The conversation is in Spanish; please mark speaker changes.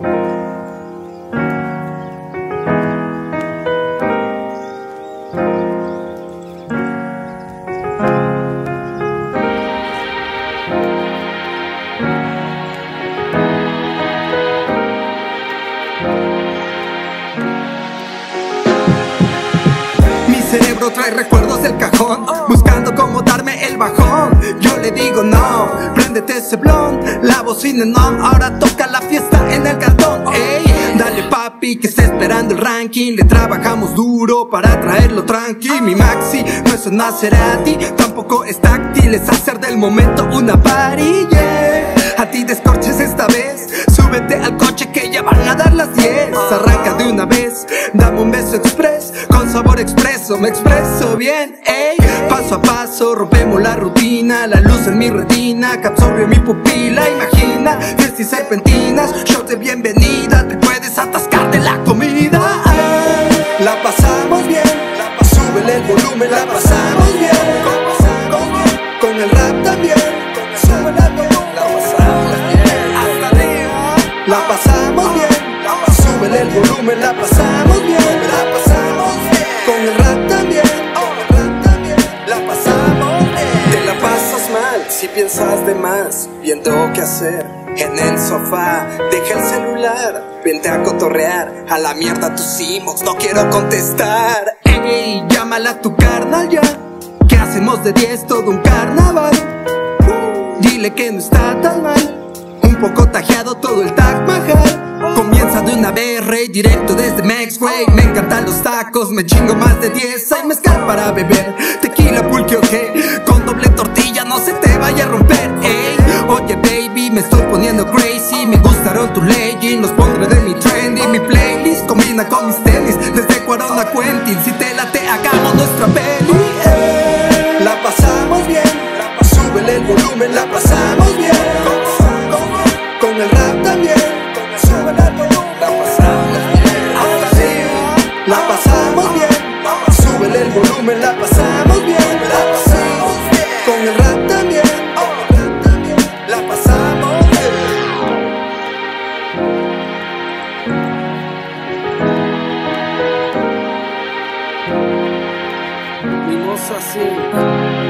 Speaker 1: Mi cerebro trae recuerdos del cajón Buscando cómo darme el bajón. Yo le digo no, préndete ese blond La bocina no, ahora toca la fiesta en el dale papi que está esperando el ranking. Le trabajamos duro para traerlo tranqui. Mi maxi no es una Cerati Tampoco es táctil, es hacer del momento una party. A ti descorches esta vez Súbete al coche que ya van a dar las 10 Arranca de una vez, dame un beso express Con sabor expreso, me expreso bien, ey. Paso a paso, rompemos la rutina La luz en mi retina, que absorbe mi pupila Imagina, fiestas y serpentinas Show de bienvenida, te La pasamos bien, súbele el volumen, la pasamos bien. Con el rap también, súbele el volumen, la pasamos bien. Hasta arriba, la pasamos bien. Súbele el volumen, la pasamos bien. La pasamos bien. Con el rap también. Con el rap también. La pasamos bien. Te la pasas mal si piensas de más. Viendo qué hacer en el sofá. Deja el celular Vente a cotorrear. A la mierda tus simos No quiero contestar. Ey, llámala tu carnal ya Que hacemos de 10 todo un carnaval. Dile que no está tan mal un poco tajeado todo el Taj Comienza de una vez, rey, directo desde Maxway Me encantan los tacos, me chingo más de 10 Hay mezcal para beber, tequila, pulque, Gustaron tus leggings, los pondré de mi trendy Mi playlist combina con mis tenis Desde Cuarón a Quentin, si te late hagamos nuestra peli ey. La pasamos bien, súbele el volumen, la pasamos bien con el rap también. La pasamos bien. La pasamos bien. Súbele el volumen, la pasamos Nossa Senhora.